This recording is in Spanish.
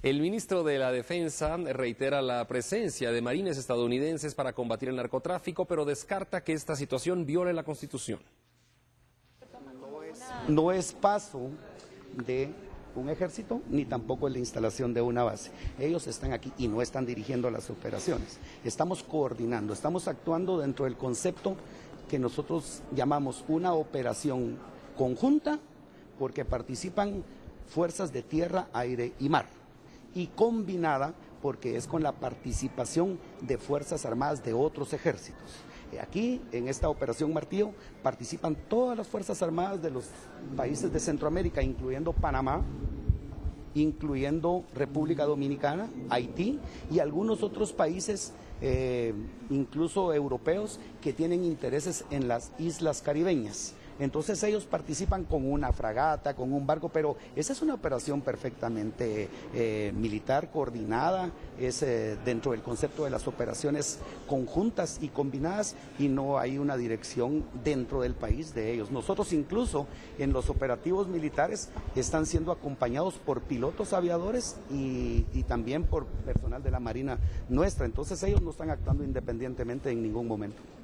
El ministro de la Defensa reitera la presencia de marines estadounidenses para combatir el narcotráfico, pero descarta que esta situación viole la Constitución. No es paso de un ejército ni tampoco la instalación de una base. Ellos están aquí y no están dirigiendo las operaciones. Estamos coordinando, estamos actuando dentro del concepto que nosotros llamamos una operación conjunta porque participan fuerzas de tierra, aire y mar y combinada porque es con la participación de Fuerzas Armadas de otros ejércitos. Eh, aquí, en esta operación Martillo, participan todas las Fuerzas Armadas de los países de Centroamérica, incluyendo Panamá, incluyendo República Dominicana, Haití y algunos otros países, eh, incluso europeos, que tienen intereses en las islas caribeñas. Entonces ellos participan con una fragata, con un barco, pero esa es una operación perfectamente eh, militar, coordinada, es eh, dentro del concepto de las operaciones conjuntas y combinadas y no hay una dirección dentro del país de ellos. Nosotros incluso en los operativos militares están siendo acompañados por pilotos aviadores y, y también por personal de la Marina nuestra. Entonces ellos no están actuando independientemente en ningún momento.